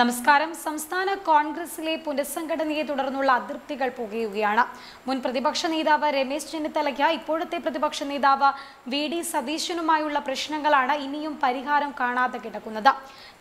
നമസ്കാരം. സംസ്ഥാന കോൺഗ്രസിലെ പുനഃസംഘടനയെ തുടർന്നുള്ള അതൃപ്തികൾ പുകയുകയാണ്. മുൻ പ്രതിപക്ഷ നേതാവ് രമേശ് ചെന്നിത്തലയ്ക്ക് ഇപ്പോഴത്തെ പ്രതിപക്ഷ നേതാവ് വി ഡി സതീശനുമായുള്ള പ്രശ്നങ്ങളാണ് ഇനിയും പരിഹാരം കാണാതെ കിടക്കുന്നത്.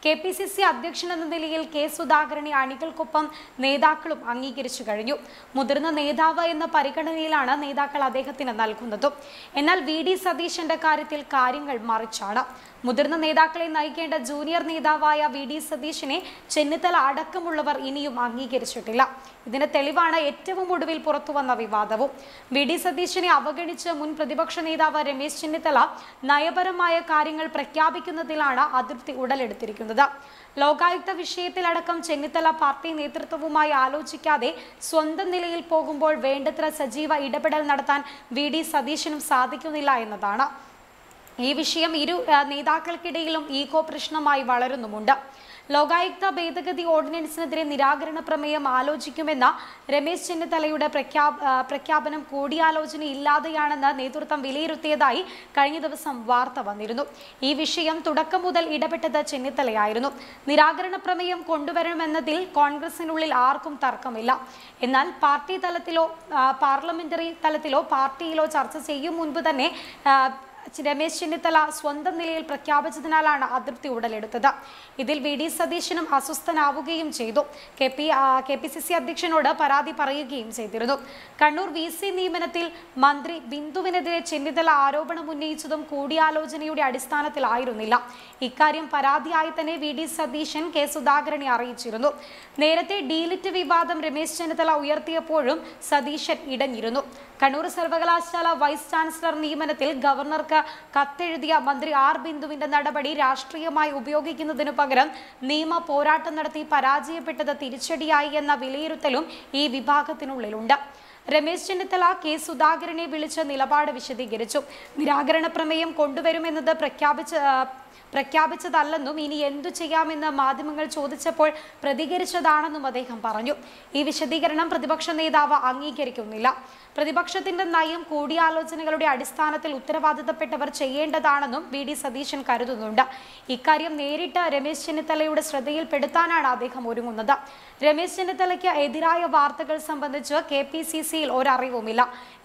കെ പി സി സി അധ്യക്ഷൻ എന്ന നിലയിൽ കെ സുധാകരനെ അണികൾക്കൊപ്പം നേതാക്കളും അംഗീകരിച്ചു കഴിഞ്ഞു. മുതിർന്ന നേതാവ് എന്ന പരിഗണനയിലാണ് നേതാക്കൾ അദ്ദേഹത്തിന് നൽകുന്നതും. എന്നാൽ വി ഡി സതീശന്റെ കാര്യത്തിൽ കാര്യങ്ങൾ മറിച്ചാണ്. മുതിർന്ന നേതാക്കളെ നയിക്കേണ്ട ജൂനിയർ നേതാവായ വി ഡി സതീശനെ ചെന്നിത്തല അടക്കമുള്ളവർ ഇനിയും അംഗീകരിച്ചിട്ടില്ല. ഇതിന് തെളിവാണ് ഏറ്റവും ഒടുവിൽ പുറത്തുവന്ന വിവാദവും. വി. ഡി. സതീശനെ അവഗണിച്ച് മുൻ പ്രതിപക്ഷ നേതാവ് രമേശ് ചെന്നിത്തല നയപരമായ കാര്യങ്ങൾ പ്രഖ്യാപിക്കുന്നതിലാണ് അതിർത്തി ഉടലെടുത്തിരിക്കുന്നത്. ലോകായുക്ത വിഷയത്തിലടക്കം ചെന്നിത്തല പാർട്ടി നേതൃത്വവുമായി ആലോചിക്കാതെ സ്വന്തം നിലയിൽ പോകുമ്പോൾ വേണ്ടത്ര സജീവ ഇടപെടൽ നടത്താൻ വി. ഡി. സതീശനും സാധിക്കുന്നില്ല എന്നതാണ്. ഈ വിഷയം ഇരു നേതാക്കൾക്കിടയിലും ഈഗോ പ്രശ്നമായി വളരുന്നുമുണ്ട്. ലോകായുക്ത ഭേദഗതി ഓർഡിനൻസിനെതിരെ നിരാകരണ പ്രമേയം ആലോചിക്കുമെന്ന രമേശ് ചെന്നിത്തലയുടെ പ്രഖ്യാ പ്രഖ്യാപനം കൂടിയാലോചന ഇല്ലാതെയാണെന്ന് നേതൃത്വം വിലയിരുത്തിയതായി കഴിഞ്ഞ ദിവസം വാർത്ത വന്നിരുന്നു. ഈ വിഷയം തുടക്കം മുതൽ ഇടപെട്ടത് ചെന്നിത്തലയായിരുന്നു. നിരാകരണ പ്രമേയം കൊണ്ടുവരണമെന്നതിൽ കോൺഗ്രസിനുള്ളിൽ ആർക്കും തർക്കമില്ല. എന്നാൽ പാർട്ടി തലത്തിലോ പാർലമെന്ററി തലത്തിലോ പാർട്ടിയിലോ ചർച്ച ചെയ്യും മുൻപ് തന്നെ രമേശ് ചെന്നിത്തല സ്വന്തം നിലയിൽ പ്രഖ്യാപിച്ചതിനാലാണ് അതിർത്തി ഉടലെടുത്തത്. ഇതിൽ വി ഡി സതീശനും അസ്വസ്ഥനാവുകയും ചെയ്തു. K P K P C C അധ്യക്ഷനോട് പരാതി പറയുകയും ചെയ്തിരുന്നു. കണ്ണൂർ വി സി നിയമനത്തിൽ മന്ത്രി ബിന്ദുവിനെതിരെ ചെന്നിത്തല ആരോപണം ഉന്നയിച്ചതും കൂടിയാലോചനയുടെ അടിസ്ഥാനത്തിലായിരുന്നില്ല. ഇക്കാര്യം പരാതിയായി തന്നെ വി ഡി സതീശൻ കെ സുധാകരനെ അറിയിച്ചിരുന്നു. നേരത്തെ ഡീലിറ്റ് വിവാദം രമേശ് ചെന്നിത്തല ഉയർത്തിയപ്പോഴും സതീശൻ ഇടഞ്ഞിരുന്നു. കണ്ണൂർ സർവകലാശാല വൈസ് ചാൻസലർ നിയമനത്തിൽ ഗവർണർക്ക് കത്തെഴുതിയ മന്ത്രി ആർ ബിന്ദുവിന്റെ നടപടി രാഷ്ട്രീയമായി ഉപയോഗിക്കുന്നതിനു പകരം നിയമ പോരാട്ടം നടത്തി പരാജയപ്പെട്ടത് തിരിച്ചടിയായി എന്ന വിലയിരുത്തലും ഈ വിഭാഗത്തിനുള്ളിലുണ്ട്. രമേശ് ചെന്നിത്തല കെ സുധാകരനെ വിളിച്ച് നിലപാട് വിശദീകരിച്ചു. നിരാകരണ പ്രമേയം കൊണ്ടുവരുമെന്നത് പ്രഖ്യാപിച്ച പ്രഖ്യാപിച്ചതല്ലെന്നും ഇനി എന്തു ചെയ്യാമെന്ന് മാധ്യമങ്ങൾ ചോദിച്ചപ്പോൾ പ്രതികരിച്ചതാണെന്നും അദ്ദേഹം പറഞ്ഞു. ഈ വിശദീകരണം പ്രതിപക്ഷ നേതാവ് അംഗീകരിക്കുന്നില്ല. പ്രതിപക്ഷത്തിന്റെ നയം കൂടിയാലോചനകളുടെ അടിസ്ഥാനത്തിൽ ഉത്തരവാദിത്തപ്പെട്ടവർ ചെയ്യേണ്ടതാണെന്നും വി ഡി സതീശൻ കരുതുന്നുണ്ട്. ഇക്കാര്യം നേരിട്ട് രമേശ് ചെന്നിത്തലയുടെ ശ്രദ്ധയിൽപ്പെടുത്താനാണ് അദ്ദേഹം ഒരുങ്ങുന്നത്. രമേശ് ചെന്നിത്തലയ്ക്ക് എതിരായ വാർത്തകൾ സംബന്ധിച്ച് കെ പി സി സിയിൽ ഒരറിവുമില്ല.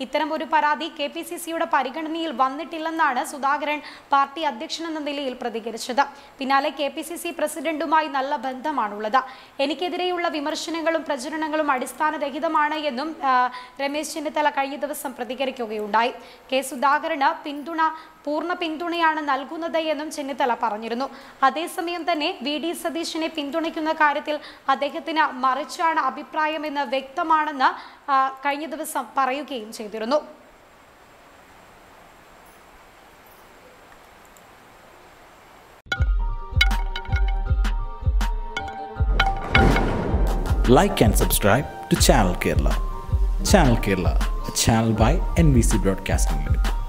ഇത്തരം ഒരു പരാതി കെ പി സി സിയുടെ പരിഗണനയിൽ വന്നിട്ടില്ലെന്നാണ് സുധാകരൻ പാർട്ടി അധ്യക്ഷനെന്ന നിലയിൽ പ്രതികരിച്ചത്. പിന്നാലെ കെ പി സി സി പ്രസിഡന്റുമായി നല്ല ബന്ധമാണുള്ളത്. എനിക്കെതിരെയുള്ള വിമർശനങ്ങളും പ്രചരണങ്ങളും അടിസ്ഥാനരഹിതമാണ് എന്നും രമേശ് ചെന്നിത്തല കഴിഞ്ഞ ദിവസം പ്രതികരിക്കുകയുണ്ടായി. കെ സുധാകരന് പിന്തുണ പൂർണ പിന്തുണയാണ് നൽകുന്നത് എന്നും ചെന്നിത്തല പറഞ്ഞിരുന്നു. അതേസമയം തന്നെ വി ഡി സതീശനെ പിന്തുണയ്ക്കുന്ന കാര്യത്തിൽ അദ്ദേഹത്തിന് മറിച്ചാണ് അഭിപ്രായമെന്ന് വ്യക്തമാണെന്ന് കഴിഞ്ഞ ദിവസം പറയുകയും ചെയ്തിരുന്നു. Like and subscribe to Channel Kerala. Channel Kerala, a channel by NBC Broadcasting Limited.